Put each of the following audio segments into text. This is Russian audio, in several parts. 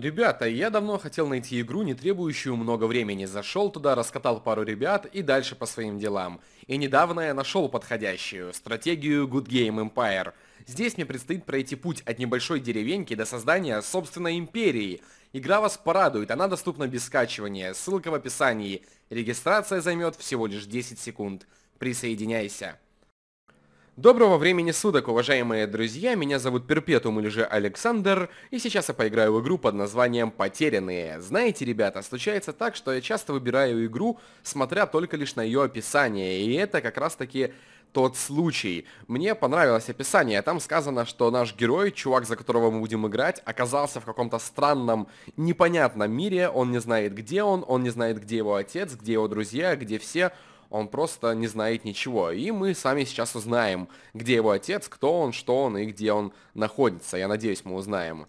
Ребята, я давно хотел найти игру, не требующую много времени. Зашел туда, раскатал пару ребят и дальше по своим делам. И недавно я нашел подходящую, стратегию Good Game Empire. Здесь мне предстоит пройти путь от небольшой деревеньки до создания собственной империи. Игра вас порадует, она доступна без скачивания, ссылка в описании. Регистрация займет всего лишь 10 секунд. Присоединяйся. Доброго времени суток, уважаемые друзья, меня зовут Перпетум или же Александр, и сейчас я поиграю в игру под названием «Потерянные». Знаете, ребята, случается так, что я часто выбираю игру, смотря только лишь на ее описание, и это как раз таки тот случай. Мне понравилось описание, там сказано, что наш герой, чувак, за которого мы будем играть, оказался в каком-то странном, непонятном мире, он не знает, где он, он не знает, где его отец, где его друзья, где все, он просто не знает ничего. И мы сами сейчас узнаем, где его отец, кто он, что он и где он находится. Я надеюсь, мы узнаем.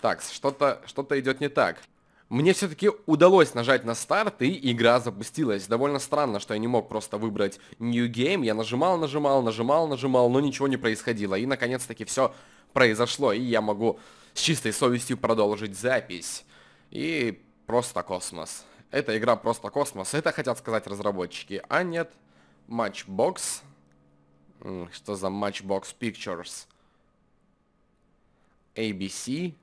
Так, что-то что, -то, идет не так. Мне все-таки удалось нажать на старт, и игра запустилась. Довольно странно, что я не мог просто выбрать New Game. Я нажимал, нажимал, нажимал, нажимал, но ничего не происходило. И наконец-таки все произошло, и я могу с чистой совестью продолжить запись. И просто космос. Эта игра просто космос. Это хотят сказать разработчики. А нет. Matchbox. Что за Matchbox Pictures? ABC.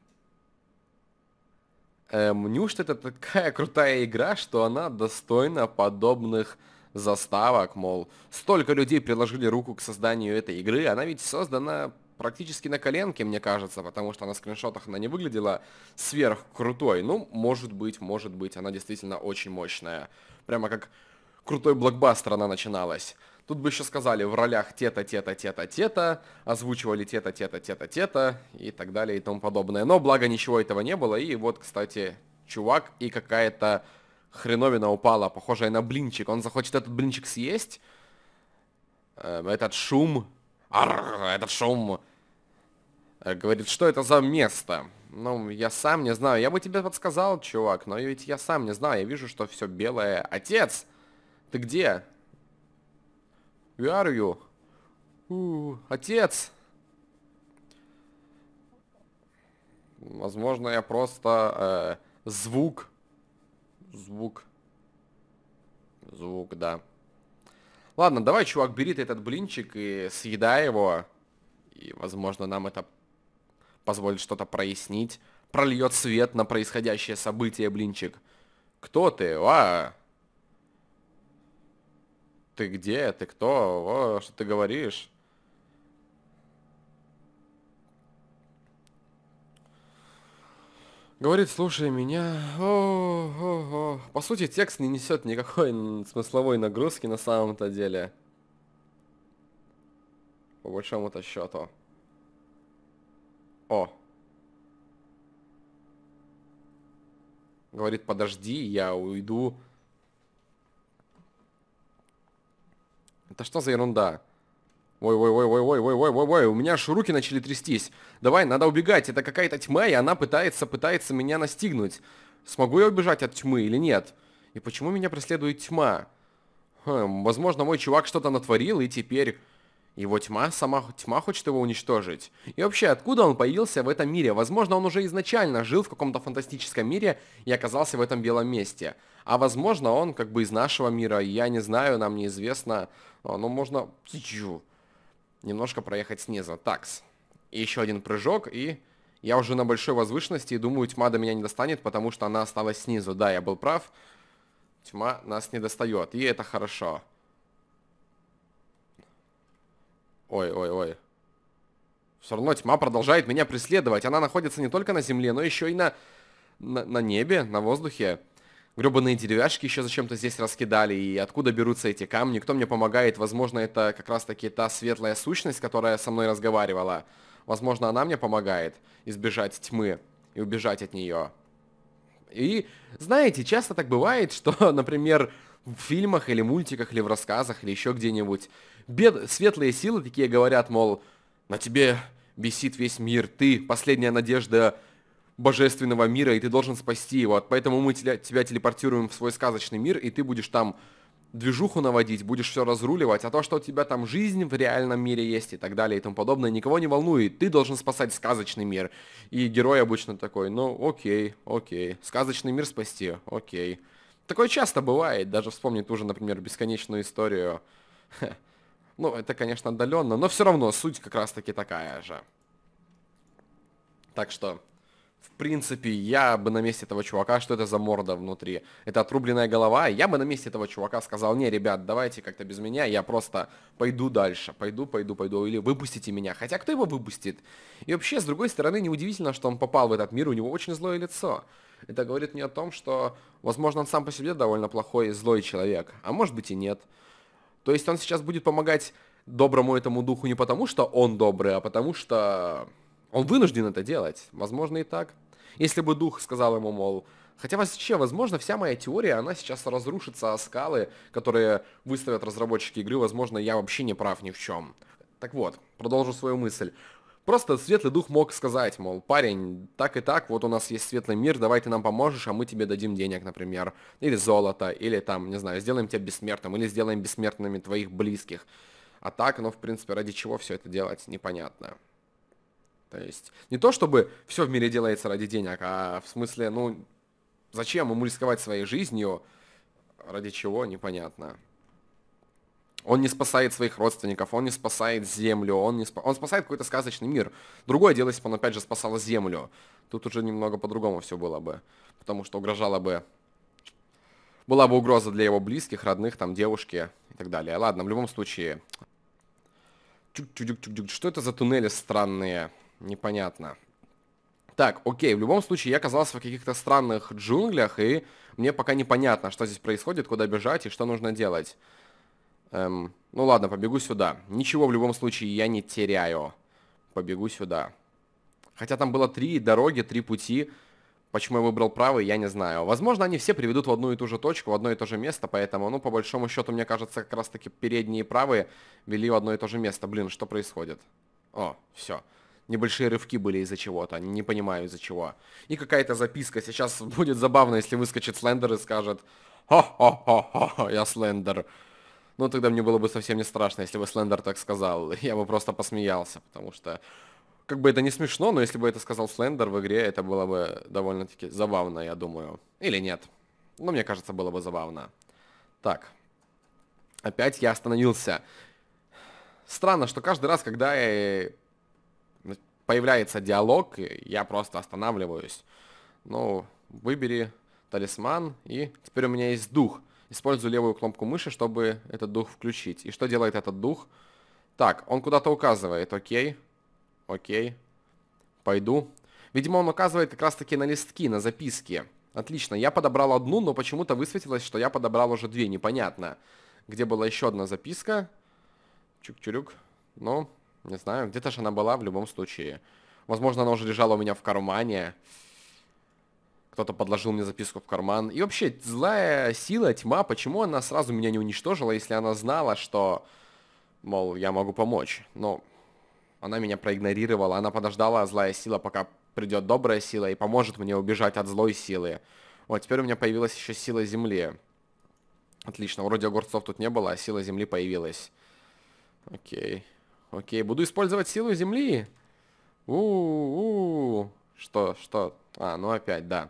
Эм, неужто это такая крутая игра, что она достойна подобных заставок, мол, столько людей приложили руку к созданию этой игры, она ведь создана практически на коленке, мне кажется, потому что на скриншотах она не выглядела сверх крутой. Ну, может быть, может быть, она действительно очень мощная. Прямо как крутой блокбастер она начиналась. Тут бы еще сказали в ролях тета, тета, тета, тета, озвучивали тета, тета, тета, тета и так далее и тому подобное. Но благо ничего этого не было. И вот, кстати, чувак и какая-то хреновина упала, похожая на блинчик. Он захочет этот блинчик съесть. Эм, этот шум. Арр, этот шум говорит, что это за место? Ну, я сам не знаю. Я бы тебе подсказал, чувак, но ведь я сам не знаю. Я вижу, что все белое. Отец! Ты где? Where are you? У, отец! Возможно, я просто э, звук. Звук. Звук, да. Ладно, давай, чувак, бери ты этот блинчик и съедай его. И, возможно, нам это позволит что-то прояснить, прольет свет на происходящее событие, блинчик. Кто ты? А? Ты где? Ты кто? О, что ты говоришь? Говорит, слушай меня. О, о, о. По сути, текст не несет никакой смысловой нагрузки на самом-то деле. По большому-то счету. О. Говорит, подожди, я уйду. Это что за ерунда? Ой-ой-ой-ой-ой-ой-ой-ой-ой, у меня аж руки начали трястись. Давай, надо убегать, это какая-то тьма, и она пытается, пытается меня настигнуть. Смогу я убежать от тьмы или нет? И почему меня преследует тьма? Хм, возможно, мой чувак что-то натворил, и теперь его тьма, сама тьма хочет его уничтожить. И вообще, откуда он появился в этом мире? Возможно, он уже изначально жил в каком-то фантастическом мире и оказался в этом белом месте. А возможно, он как бы из нашего мира, я не знаю, нам неизвестно. А, ну, можно немножко проехать снизу. Такс. И еще один прыжок, и я уже на большой возвышенности, и думаю, тьма до меня не достанет, потому что она осталась снизу. Да, я был прав. Тьма нас не достает, и это хорошо. Ой, ой, ой. Все равно тьма продолжает меня преследовать. Она находится не только на земле, но еще и на, на, на небе, на воздухе. Гребаные деревяшки еще зачем-то здесь раскидали. И откуда берутся эти камни? Кто мне помогает? Возможно, это как раз-таки та светлая сущность, которая со мной разговаривала. Возможно, она мне помогает избежать тьмы и убежать от нее. И, знаете, часто так бывает, что, например, в фильмах или мультиках, или в рассказах, или еще где-нибудь бед... светлые силы такие говорят, мол, на тебе висит весь мир, ты последняя надежда божественного мира, и ты должен спасти его. Поэтому мы тебя, тебя телепортируем в свой сказочный мир, и ты будешь там движуху наводить, будешь все разруливать, а то, что у тебя там жизнь в реальном мире есть и так далее и тому подобное, никого не волнует. Ты должен спасать сказочный мир. И герой обычно такой, ну окей, окей, сказочный мир спасти, окей. Такое часто бывает, даже вспомнить ту же, например, бесконечную историю. Ну, это, конечно, отдаленно, но все равно суть как раз-таки такая же. Так что, в принципе, я бы на месте этого чувака, что это за морда внутри? Это отрубленная голова? Я бы на месте этого чувака сказал, не, ребят, давайте как-то без меня, я просто пойду дальше, пойду, пойду, пойду, или выпустите меня. Хотя кто его выпустит? И вообще, с другой стороны, неудивительно, что он попал в этот мир, у него очень злое лицо. Это говорит мне о том, что, возможно, он сам по себе довольно плохой и злой человек, а может быть и нет. То есть он сейчас будет помогать доброму этому духу не потому, что он добрый, а потому что он вынужден это делать. Возможно и так. Если бы дух сказал ему, мол, Хотя вообще, возможно, вся моя теория, она сейчас разрушится о скалы, которые выставят разработчики игры. Возможно, я вообще не прав ни в чем. Так вот, продолжу свою мысль. Просто светлый дух мог сказать, мол, парень, так и так, вот у нас есть светлый мир, давай ты нам поможешь, а мы тебе дадим денег, например. Или золото, или там, не знаю, сделаем тебя бессмертным, или сделаем бессмертными твоих близких. А так, ну, в принципе, ради чего все это делать, непонятно. То есть не то, чтобы все в мире делается ради денег, а в смысле, ну, зачем ему рисковать своей жизнью, ради чего, непонятно. Он не спасает своих родственников, он не спасает землю, он, не спа... он спасает какой-то сказочный мир. Другое дело, если бы он опять же спасал землю. Тут уже немного по-другому все было бы. Потому что угрожала бы... Была бы угроза для его близких, родных, там, девушки и так далее. Ладно, в любом случае... Что это за туннели странные? непонятно. Так, окей, в любом случае я оказался в каких-то странных джунглях, и мне пока непонятно, что здесь происходит, куда бежать и что нужно делать. Эм, ну ладно, побегу сюда. Ничего в любом случае я не теряю. Побегу сюда. Хотя там было три дороги, три пути. Почему я выбрал правый, я не знаю. Возможно, они все приведут в одну и ту же точку, в одно и то же место, поэтому, ну, по большому счету, мне кажется, как раз-таки передние и правые вели в одно и то же место. Блин, что происходит? О, все небольшие рывки были из-за чего-то, не понимаю из-за чего. И какая-то записка. Сейчас будет забавно, если выскочит Слендер и скажет «Ха-ха-ха-ха, я Слендер». Ну, тогда мне было бы совсем не страшно, если бы Слендер так сказал. Я бы просто посмеялся, потому что... Как бы это не смешно, но если бы это сказал Слендер в игре, это было бы довольно-таки забавно, я думаю. Или нет. Но мне кажется, было бы забавно. Так. Опять я остановился. Странно, что каждый раз, когда я появляется диалог, я просто останавливаюсь. Ну, выбери талисман, и теперь у меня есть дух. Использую левую кнопку мыши, чтобы этот дух включить. И что делает этот дух? Так, он куда-то указывает, окей. Окей. Пойду. Видимо, он указывает как раз-таки на листки, на записки. Отлично, я подобрал одну, но почему-то высветилось, что я подобрал уже две, непонятно. Где была еще одна записка? Чук-чурюк. Ну, не знаю, где-то же она была в любом случае. Возможно, она уже лежала у меня в кармане. Кто-то подложил мне записку в карман. И вообще, злая сила, тьма, почему она сразу меня не уничтожила, если она знала, что, мол, я могу помочь? Но она меня проигнорировала, она подождала, злая сила, пока придет добрая сила и поможет мне убежать от злой силы. Вот, теперь у меня появилась еще сила земли. Отлично, вроде огурцов тут не было, а сила земли появилась. Окей. Окей, буду использовать силу земли. У-у-у. Что, что? А, ну опять, да.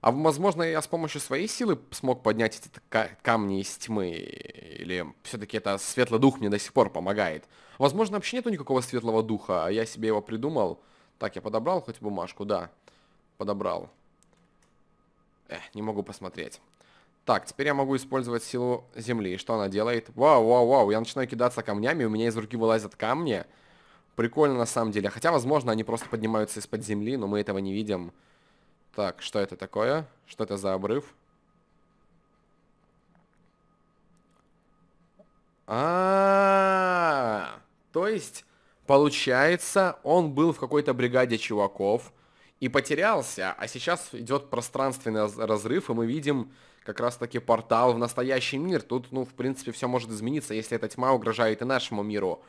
А возможно, я с помощью своей силы смог поднять эти камни из тьмы? Или все-таки это светлый дух мне до сих пор помогает? Возможно, вообще нету никакого светлого духа, а я себе его придумал. Так, я подобрал хоть бумажку? Да, подобрал. Эх, не могу посмотреть. Так, теперь я могу использовать силу земли. Что она делает? Вау, вау, вау. Я начинаю кидаться камнями, у меня из руки вылазят камни. Прикольно на самом деле. Хотя, возможно, они просто поднимаются из-под земли, но мы этого не видим. Так, что это такое? Что это за обрыв? А, -а, -а, то есть, получается, он был в какой-то бригаде чуваков и потерялся, а сейчас идет пространственный разрыв, и мы видим как раз-таки портал в настоящий мир. Тут, ну, в принципе, все может измениться, если эта тьма угрожает и нашему миру.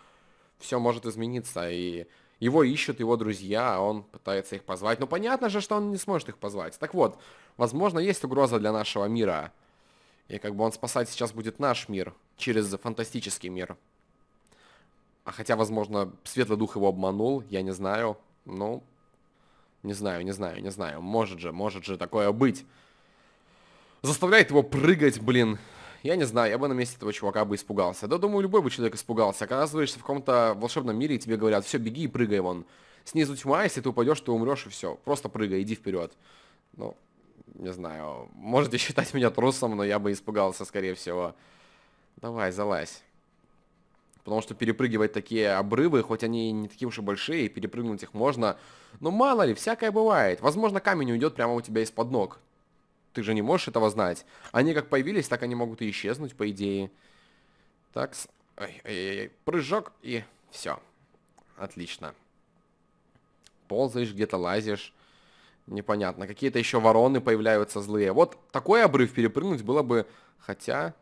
Все может измениться, и его ищут его друзья, а он пытается их позвать. Ну, понятно же, что он не сможет их позвать. Так вот, возможно, есть угроза для нашего мира. И как бы он спасать сейчас будет наш мир через фантастический мир. А хотя, возможно, Светлый Дух его обманул, я не знаю. Ну, не знаю, не знаю, не знаю. Может же, может же такое быть. Заставляет его прыгать, блин. Я не знаю, я бы на месте этого чувака бы испугался. Да, думаю, любой бы человек испугался. Оказываешься в каком-то волшебном мире, и тебе говорят, все, беги и прыгай вон. Снизу тьма, если ты упадешь, ты умрешь, и все. Просто прыгай, иди вперед. Ну, не знаю, можете считать меня трусом, но я бы испугался, скорее всего. Давай, залазь. Потому что перепрыгивать такие обрывы, хоть они не такие уж и большие, перепрыгнуть их можно. Но мало ли, всякое бывает. Возможно, камень уйдет прямо у тебя из-под ног. Ты же не можешь этого знать. Они как появились, так они могут и исчезнуть, по идее. Так, ой, ой, ой, прыжок и все. Отлично. Ползаешь, где-то лазишь. Непонятно. Какие-то еще вороны появляются злые. Вот такой обрыв перепрыгнуть было бы... Хотя...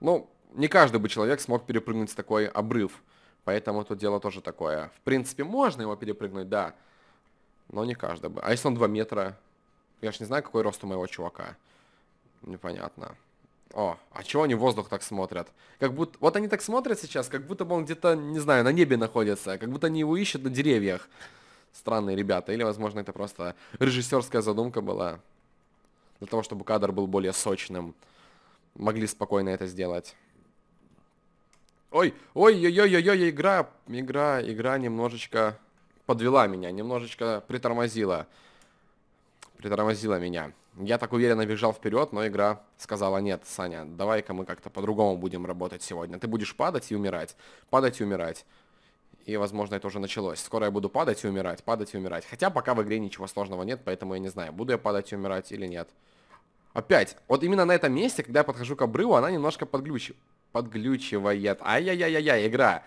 Ну, не каждый бы человек смог перепрыгнуть такой обрыв. Поэтому тут дело тоже такое. В принципе, можно его перепрыгнуть, да. Но не каждый бы. А если он 2 метра? Я ж не знаю, какой рост у моего чувака. Непонятно. О, а чего они в воздух так смотрят? Как будто... Вот они так смотрят сейчас, как будто бы он где-то, не знаю, на небе находится. Как будто они его ищут на деревьях. Странные ребята. Или, возможно, это просто режиссерская задумка была. Для того, чтобы кадр был более сочным. Могли спокойно это сделать. Ой, ой-ой-ой-ой-ой, игра, игра, игра немножечко подвела меня, немножечко притормозила. Притормозила меня. Я так уверенно бежал вперед, но игра сказала, нет, Саня, давай-ка мы как-то по-другому будем работать сегодня. Ты будешь падать и умирать, падать и умирать. И, возможно, это уже началось. Скоро я буду падать и умирать, падать и умирать. Хотя пока в игре ничего сложного нет, поэтому я не знаю, буду я падать и умирать или нет. Опять, вот именно на этом месте, когда я подхожу к обрыву, она немножко подглючивает подглючивает. Ай-яй-яй-яй, игра.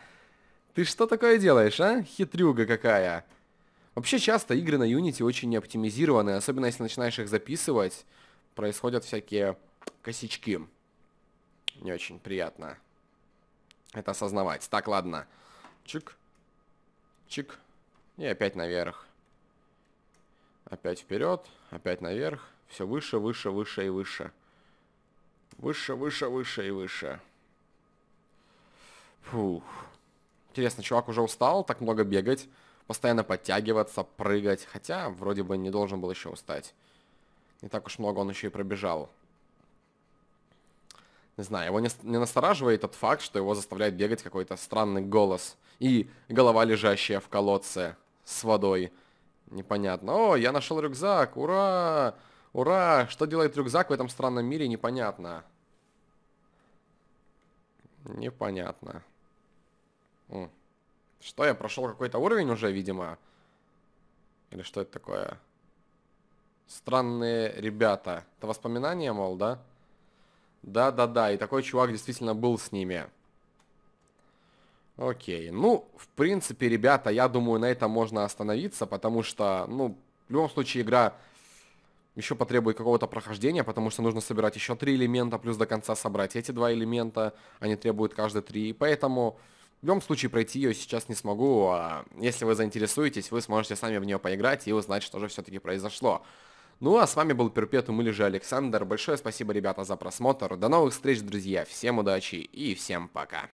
Ты что такое делаешь, а? Хитрюга какая. Вообще часто игры на Unity очень не оптимизированы, особенно если начинаешь их записывать, происходят всякие косячки. Не очень приятно это осознавать. Так, ладно. Чик. Чик. И опять наверх. Опять вперед, опять наверх. Все выше, выше, выше и выше. Выше, выше, выше и выше. Фух. Интересно, чувак уже устал так много бегать, постоянно подтягиваться, прыгать, хотя вроде бы не должен был еще устать. Не так уж много он еще и пробежал. Не знаю, его не, не настораживает тот факт, что его заставляет бегать какой-то странный голос. И голова, лежащая в колодце с водой. Непонятно. О, я нашел рюкзак! Ура! Ура! Что делает рюкзак в этом странном мире, непонятно. Непонятно. Что, я прошел какой-то уровень уже, видимо? Или что это такое? Странные ребята. Это воспоминания, мол, да? Да-да-да, и такой чувак действительно был с ними. Окей. Ну, в принципе, ребята, я думаю, на этом можно остановиться, потому что, ну, в любом случае, игра еще потребует какого-то прохождения, потому что нужно собирать еще три элемента, плюс до конца собрать эти два элемента, они требуют каждые три, поэтому в любом случае пройти ее сейчас не смогу, а если вы заинтересуетесь, вы сможете сами в нее поиграть и узнать, что же все-таки произошло. Ну а с вами был Перпетум или же Александр, большое спасибо, ребята, за просмотр, до новых встреч, друзья, всем удачи и всем пока.